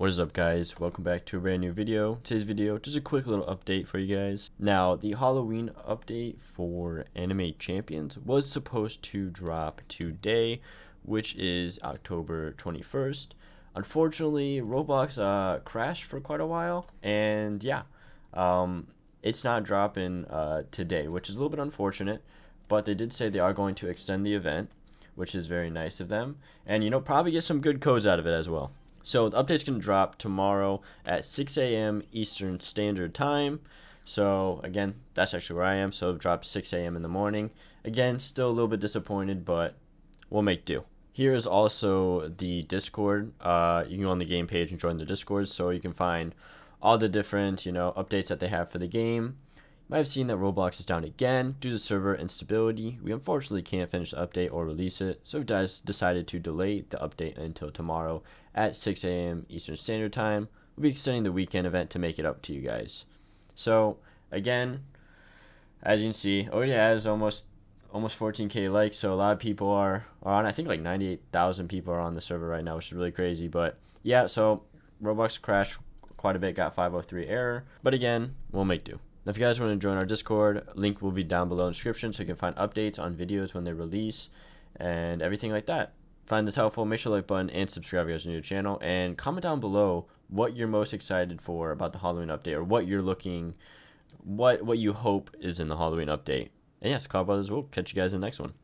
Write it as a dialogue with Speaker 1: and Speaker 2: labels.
Speaker 1: What is up guys, welcome back to a brand new video. Today's video, just a quick little update for you guys. Now, the Halloween update for Anime Champions was supposed to drop today, which is October 21st. Unfortunately, Roblox uh, crashed for quite a while, and yeah, um, it's not dropping uh, today, which is a little bit unfortunate, but they did say they are going to extend the event, which is very nice of them, and you know, probably get some good codes out of it as well. So the update's going to drop tomorrow at 6 a.m. Eastern Standard Time. So again, that's actually where I am. So it dropped 6 a.m. in the morning. Again, still a little bit disappointed, but we'll make do. Here is also the Discord. Uh, you can go on the game page and join the Discord, so you can find all the different you know updates that they have for the game might have seen that Roblox is down again due to server instability. We unfortunately can't finish the update or release it, so we decided to delay the update until tomorrow at 6 a.m. Eastern Standard Time. We'll be extending the weekend event to make it up to you guys. So, again, as you can see, oh already has almost almost 14k likes, so a lot of people are, are on. I think like 98,000 people are on the server right now, which is really crazy. But yeah, so Roblox crashed quite a bit, got 503 error. But again, we'll make do. Now, if you guys want to join our Discord, link will be down below in the description so you can find updates on videos when they release and everything like that. Find this helpful, make sure to like button and subscribe if you guys new to the channel and comment down below what you're most excited for about the Halloween update or what you're looking what what you hope is in the Halloween update. And yes, Clout Brothers, we'll catch you guys in the next one.